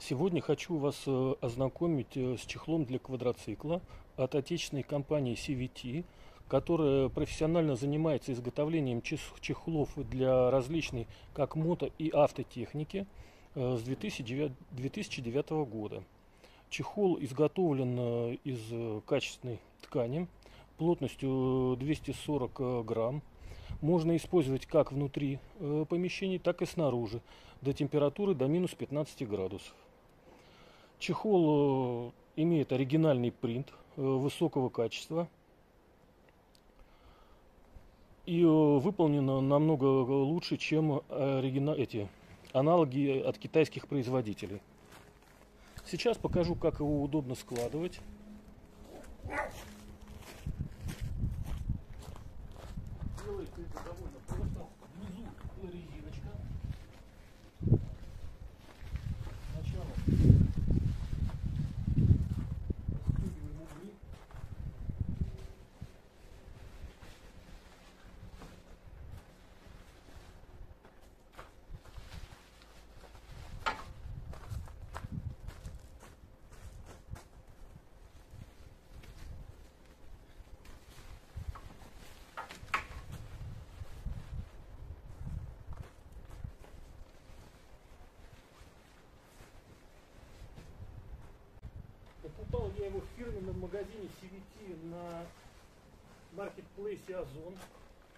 Сегодня хочу вас э, ознакомить э, с чехлом для квадроцикла от отечественной компании CVT, которая профессионально занимается изготовлением чехлов для различной как мото и автотехники э, с 2009, 2009 года. Чехол изготовлен из качественной ткани плотностью 240 грамм. Можно использовать как внутри помещений, так и снаружи до температуры до минус 15 градусов. Чехол э, имеет оригинальный принт э, высокого качества и э, выполнено намного лучше, чем оригина... эти аналоги от китайских производителей. Сейчас покажу, как его удобно складывать. Делается это довольно просто. Внизу резиночка. Я его в фирменном магазине CVT на маркетплейсе Озон.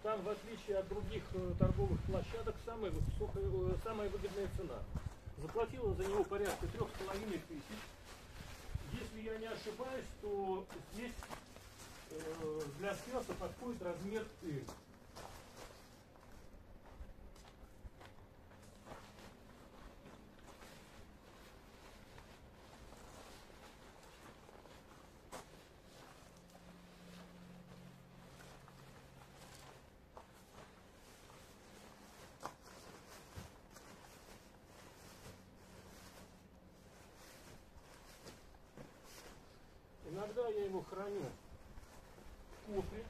Там, в отличие от других э, торговых площадок, самая, высокая, э, самая выгодная цена. Заплатила за него порядка трех с половиной тысяч. Если я не ошибаюсь, то здесь э, для снеса подходит размер L. Иногда я его храню в кофре.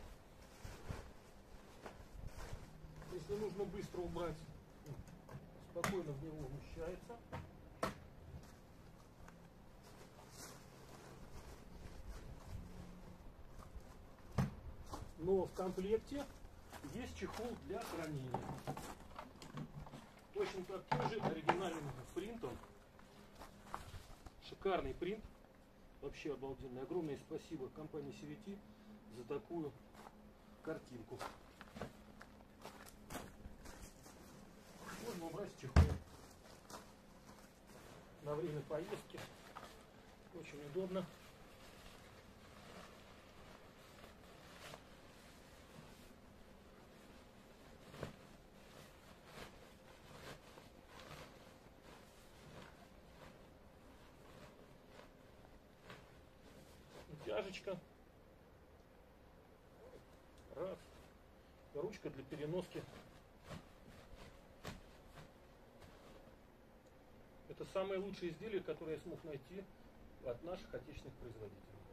Если нужно быстро убрать, спокойно в него умещается. Но в комплекте есть чехол для хранения. Точно такой же оригинальным принтом. Шикарный принт. Вообще обалденно. Огромное спасибо компании CVT за такую картинку. Можно убрать чехол на время поездки. Очень удобно. Тяжечка. Раз. Ручка для переноски. Это самое лучшее изделие, которое я смог найти от наших отечественных производителей.